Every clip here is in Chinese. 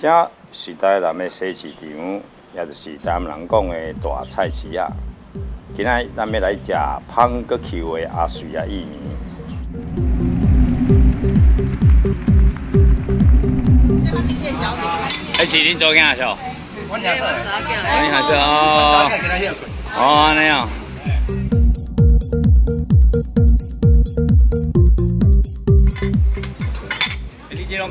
这是台南的西市场，也就是台南人讲的大菜市啊。今仔咱要来食芳阁 Q 的阿水啊薏米。还是恁做囝少？我娘说，你还是哦，哦安尼哦。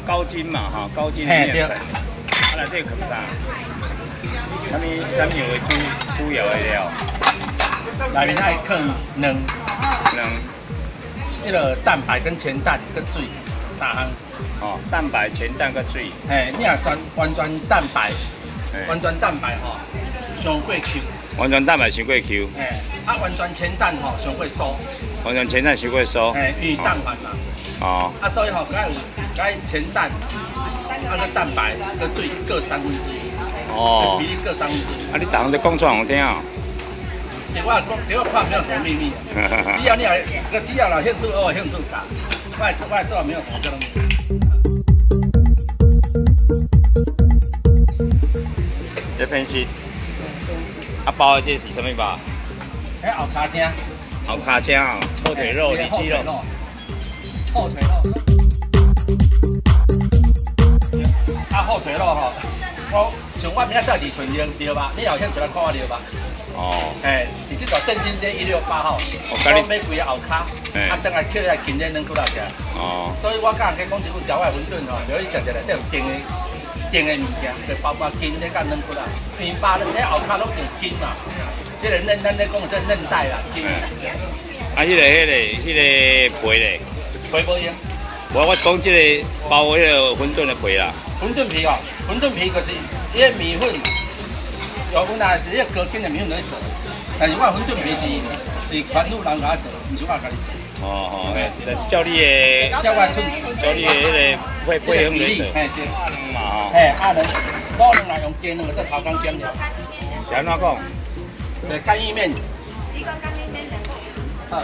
高筋嘛，哈，高筋面粉，啊来这啃啥？啥物啥物有的猪猪油的料？内面爱放卵、能迄个蛋白跟全蛋跟水三项。哦，蛋白、全蛋跟水。嘿，你若选完全蛋白，完全蛋白吼，上过 Q。完全蛋白上过 Q，嘿，啊完全全蛋吼上过酥，完全全蛋上过酥。嘿，因为蛋白嘛。哦，啊，所以吼，甲有甲全蛋，啊个蛋白跟水各三分之一，哦比，例各三分之一。啊你逐项都讲出来好听哦。对我讲，对我看没有什么秘密，只要你来，个只要来兴趣，我有兴趣打，我来我来做没有什么这种。这片是啊包的这是什么包？哎，后卡声，好卡筋啊，后腿肉、里脊肉。，后腿肉。啊，后腿肉吼，我像我明仔载二寸对对吧？你有兴趣来看我对吧？哦，哎，你这座振兴街一六八号，我跟你买几个后卡，嘿啊，等下捡来今天能过来吃。哦，所以我甲人家讲一句，食我的馄饨吼，就去食一个这有甜的甜的物件，就包括筋的甲嫩骨啦，面包的这后卡拢有筋嘛，这个嫩咱咧讲这韧带啦，筋，啊，迄个、迄个、迄个皮咧，皮无用。我我讲这个包迄个馄饨的皮啦。馄饨皮哦，馄饨皮就是伊个米粉，有阮也是迄个高筋的米粉来做，但是我馄饨皮是是传统人甲我做，毋是我家己做。哦哦，哎，但是照你的，叫我出照你的迄个配配合来做哎对，嘛吼。嘿啊能，老人来用鸡卵个说头工减料，是安怎讲？就是干意面。你讲干面面两个。好，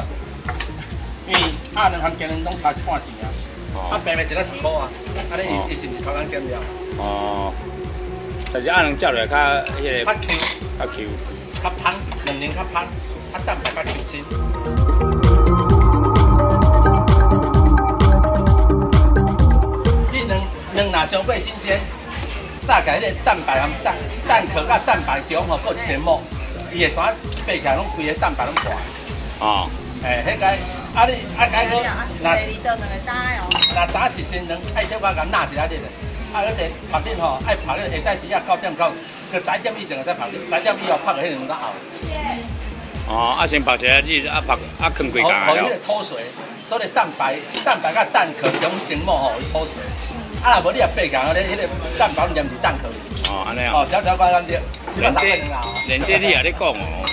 因为鸭卵含鸡卵拢差一半钱啊，啊哦平平一个十箍啊，啊你伊伊是毋是头工减料？哦，但是鸭卵食落较迄个较 Q，较 Q。较香，两年较香，啊蛋白较清新。你两两若上过新鲜，炸起迄个蛋白含蛋蛋壳甲蛋白中吼，搁一层膜，伊会怎掰起来拢规个蛋白拢破。哦，诶，迄个啊你啊改个，那第二道两个打哦。若早是先两爱小可甲纳一下日的，啊而且拍恁吼爱拍咧下早时啊九点到，佮十点以前就使拍，十点以后拍个迄兩個後。哦，啊先拍一下日，啊拍啊放几好，工好，迄了个。脱水，所以蛋白蛋白甲蛋壳中间膜吼会脱水。啊，若无你也白讲，你迄个蛋白黏住蛋壳里。哦，安尼哦，哦。小小块干啲，连这啊，连这你也咧讲哦，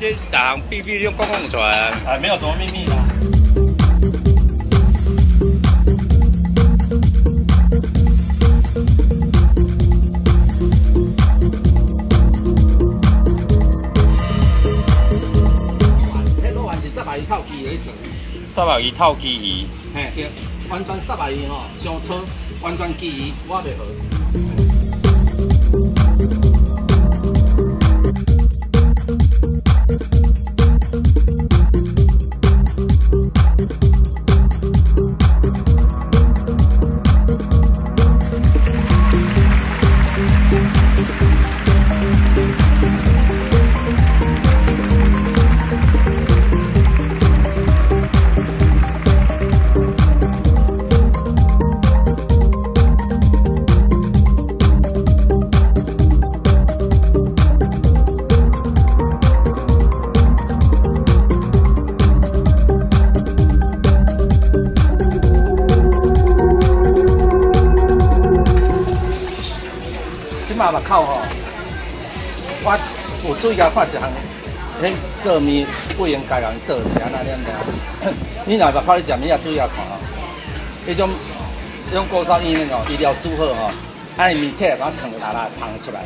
这这逐项秘密你拢讲讲出来。啊，没有什么秘密啦。迄老丸是十八鱼透机的做，三百鱼透鲫鱼，嘿，对，完全十八鱼吼，上粗，完全鲫鱼我袂好。目口吼，我有注意甲看一项，迄做面不应该人做是安那念念。你若目口你食面也注意下看吼，迄种迄种高烧医院吼，医疗煮好吼，啊伊面体怎烫辣辣芳出来，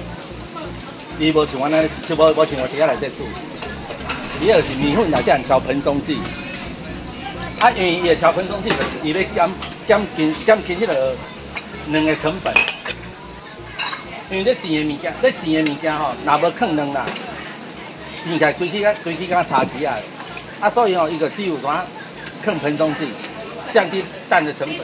伊无像安尼，就无无像我伫遐内底煮，伊就是面粉内底含调蓬松剂，啊因为伊会调蓬松剂，伊要减减轻减轻迄个卵的成本。因为这钱的物件，这钱的物件吼，若无放软啦，钱起来规起个规起个差起啊，啊，所以吼，伊个只有啥，放盆中剂，降低蛋的成本。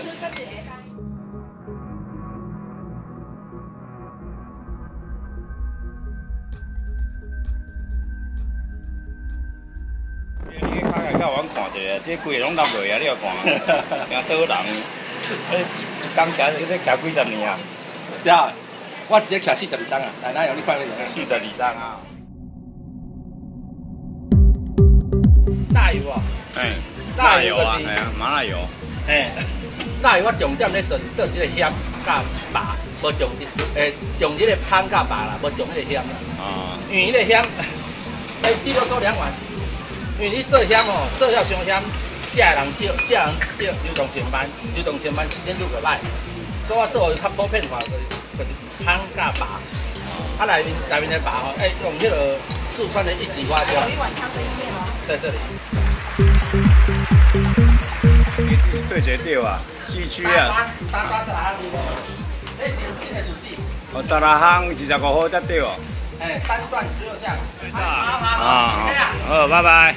你较开较阮看者，这规个拢落落啊！你要看，惊倒人，诶，一一工徛，你这徛几十年啊？对啊，我直接徛四十二档啊，奶奶有你看那个四十二档啊！辣油啊，哎，辣油就是哎呀，麻辣油。哎，辣油我重点咧做做即个香甲麻，无重点，诶，重即个香甲麻啦，无重迄个香啦。啊，因为迄个香，哎，至少做两碗，因为你做香哦，做了伤香，食的人少，食的人少，流动性慢，流动性慢，时间愈个歹。所以我做的较普遍化就是就是香甲拔，啊内面内面的拔吼，诶，用迄个四川的一级花椒有一碗汤的意面哦。在这里。你这是对一个对啊，市区啊，三三十行对无？这是新的数字。哦，十六项二十五号才对哦。哎，三段十六项。啊，好，拜拜。